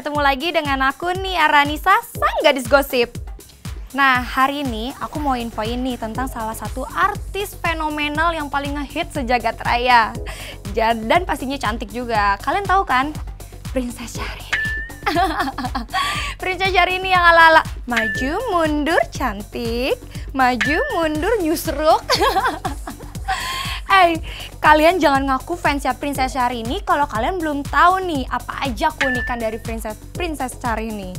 ketemu lagi dengan aku nih Aranisa, sang gadis gosip. Nah, hari ini aku mau infoin nih tentang salah satu artis fenomenal yang paling ngehit sejagat raya. Dan pastinya cantik juga. Kalian tahu kan? Princess Syahrini. Princess Syahrini yang ala-ala maju mundur cantik, maju mundur nyusruk. Eh, kalian jangan ngaku fansnya Princess Syahrini kalau kalian belum tahu nih apa aja keunikan dari Princess Princess Syahrini.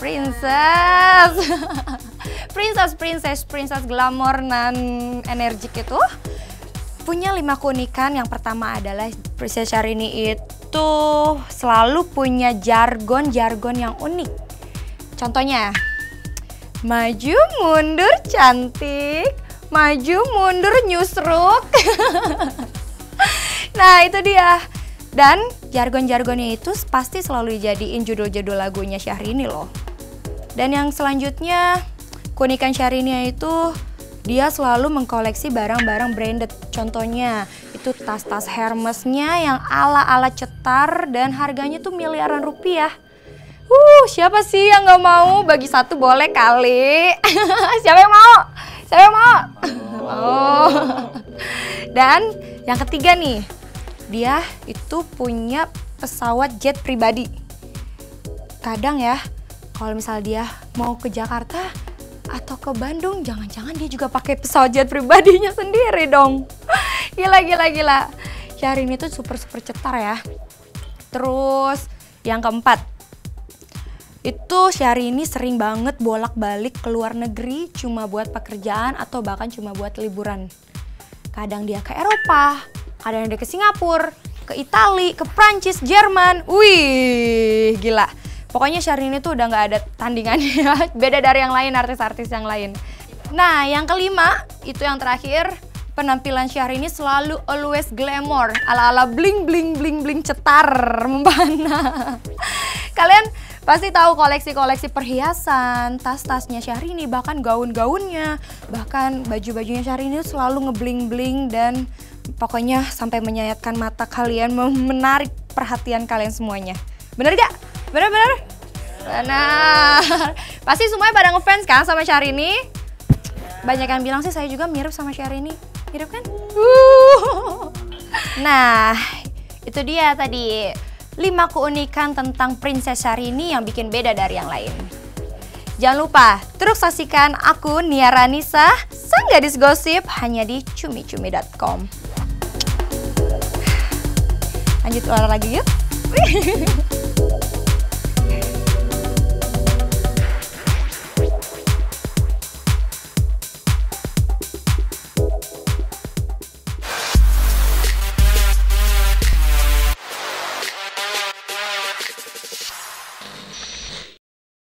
Princess. princess, princess, princess glamour dan energik itu punya lima keunikan. Yang pertama adalah Princess Syahrini itu selalu punya jargon-jargon yang unik. Contohnya, maju mundur cantik, maju mundur nyusruk. nah itu dia. Dan jargon-jargonnya itu pasti selalu dijadiin judul-judul lagunya Syahrini loh. Dan yang selanjutnya, keunikan Syahrini itu dia selalu mengkoleksi barang-barang branded. Contohnya, itu tas-tas Hermesnya yang ala-ala cetar dan harganya tuh miliaran rupiah. Uh, siapa sih yang nggak mau? Bagi satu boleh kali. siapa yang mau? Yang mau? Oh. Dan yang ketiga nih, dia itu punya pesawat jet pribadi. Kadang ya, kalau misalnya dia mau ke Jakarta atau ke Bandung, jangan-jangan dia juga pakai pesawat jet pribadinya sendiri dong. Gila, gila, gila. Syahrini tuh super super cetar ya. Terus yang keempat, itu Syahrini sering banget bolak-balik ke luar negeri cuma buat pekerjaan atau bahkan cuma buat liburan. Kadang dia ke Eropa, kadang dia ke Singapura, ke Itali, ke Prancis, Jerman. Wih, gila. Pokoknya Syahrini tuh udah nggak ada tandingannya, beda dari yang lain artis-artis yang lain. Nah, yang kelima itu yang terakhir penampilan Syahrini selalu always glamour, ala-ala bling bling bling bling cetar membana. Kalian pasti tahu koleksi-koleksi perhiasan, tas-tasnya Syahrini, bahkan gaun-gaunnya, bahkan baju-bajunya Syahrini selalu ngebling-bling dan pokoknya sampai menyayatkan mata kalian, menarik perhatian kalian semuanya. Bener gak? Bener-bener? Benar. Pasti semuanya pada ngefans kan sama Syahrini? Banyak yang bilang sih saya juga mirip sama Syahrini. Mirip kan? Uh. Nah, itu dia tadi 5 keunikan tentang Princess Syahrini yang bikin beda dari yang lain. Jangan lupa terus saksikan aku Nia Ranisa, sang gadis gosip hanya di cumi-cumi.com. Lanjut olahraga yuk.